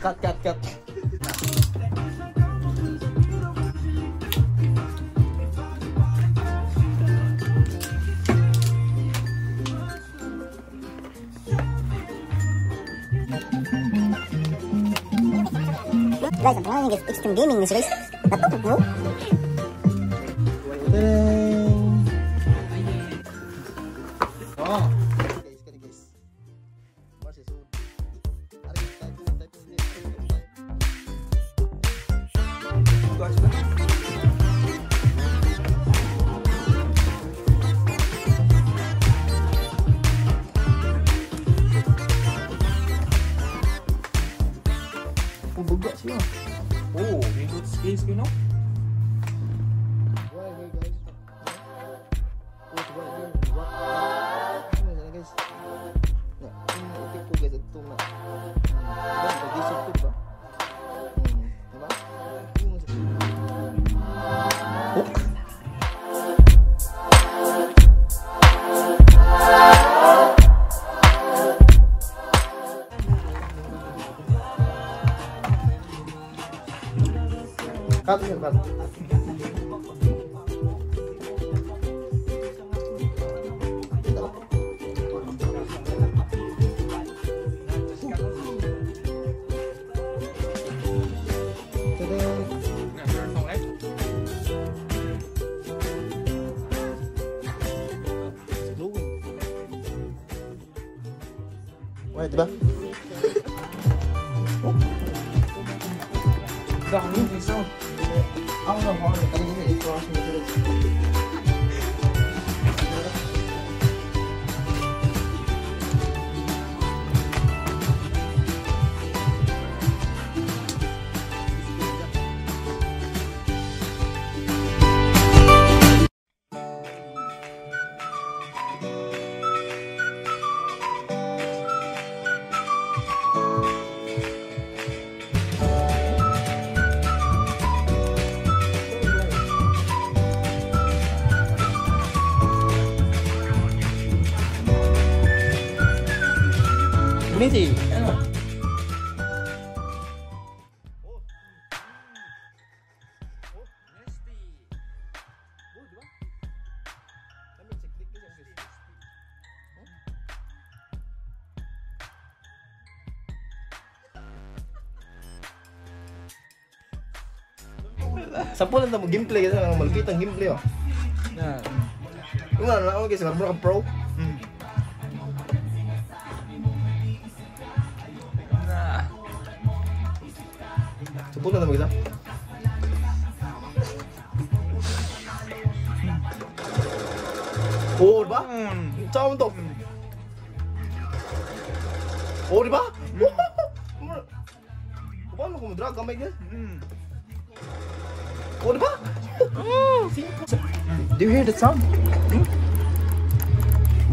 cut, cut, cut. Guys, I'm against Extreme Gaming this race. Natukok bro. Ding. Oh. Buga siya. Oh, may good skills ko, no? Cut yun, cut. Tadang! 你别走，安乐房，你赶紧给抓去！Sih. Sampo lang mo gameplay kasi ang malupit ang gameplay oh. Nah. Yung ano ako guys, marunong ka pro. Punta naman kita. 오, 리바? 짜온 더. 오, 리바? Paano kung drag kamay ka? O, di ba? Do you hear that sound? Hmm?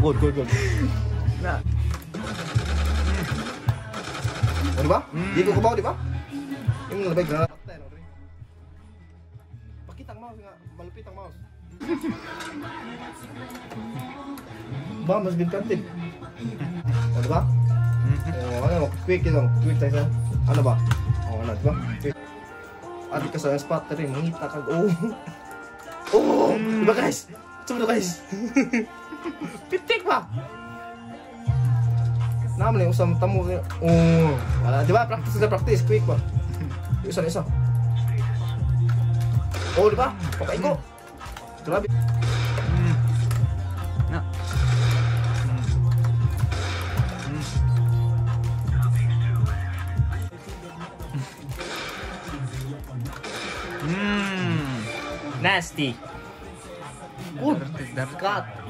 Good, good, good. Na. O, di ba? Di ko kubaw, di ba? Yung labay ka. Pakita ang mouse nga. Malupit ang mouse. ba, mas bintante. Oh, di ba? Oh, ano, quick yun. Quick tayo sa. Ano ba? Oh, ano, di ba? Quick. Adi ka sa spot rin. Mangita ka. Oh. Oh, di ba guys? Ito guys. Pitik ba? Naman yung usam tamo. Oh, wala, di ba? Practice na practice. Quick ba? Isa na isa. Oh, di ba? Okay ko. Grabe. Hmm. Nah. Hmm. Nasty. Good. Cut.